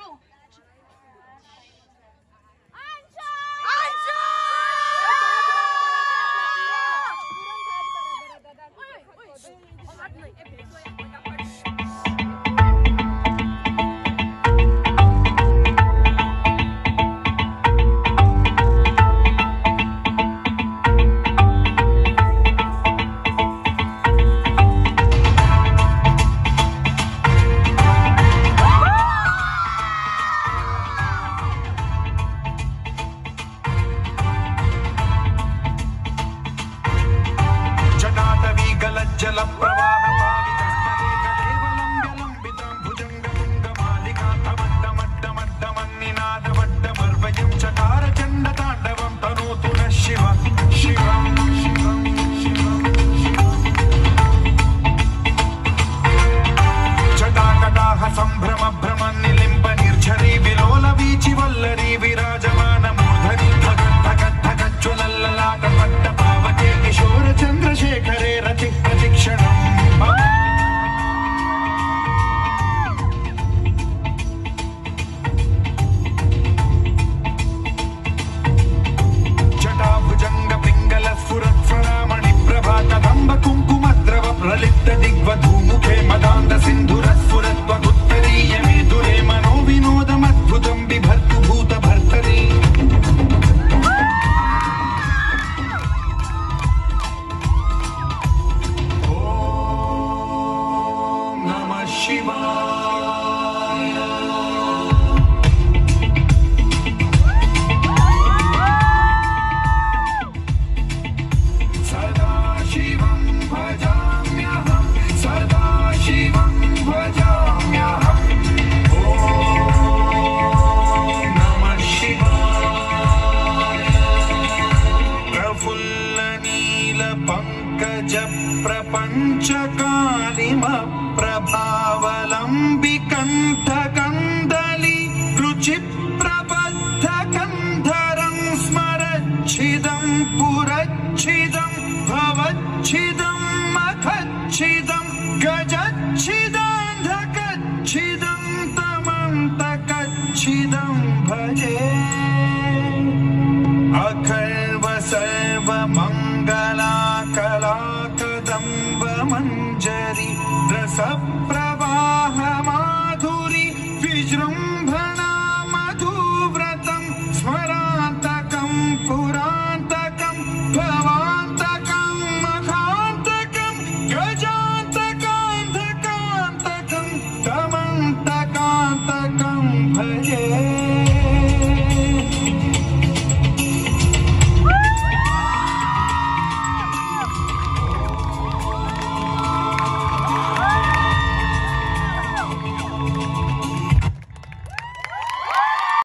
住！按住！按住！प्रपंच प्रपञ्चकालिम प्रभावलम्बिकण्ठकन्दलि रुचिप्रबद्धकन्धरं स्मरच्छिदं पुरच्छिदं भवच्छिदं मखच्छिदं गजच्छिदान्धकच्छिदं तमन्तकच्छिदम् ञ्जरि रसप्राप्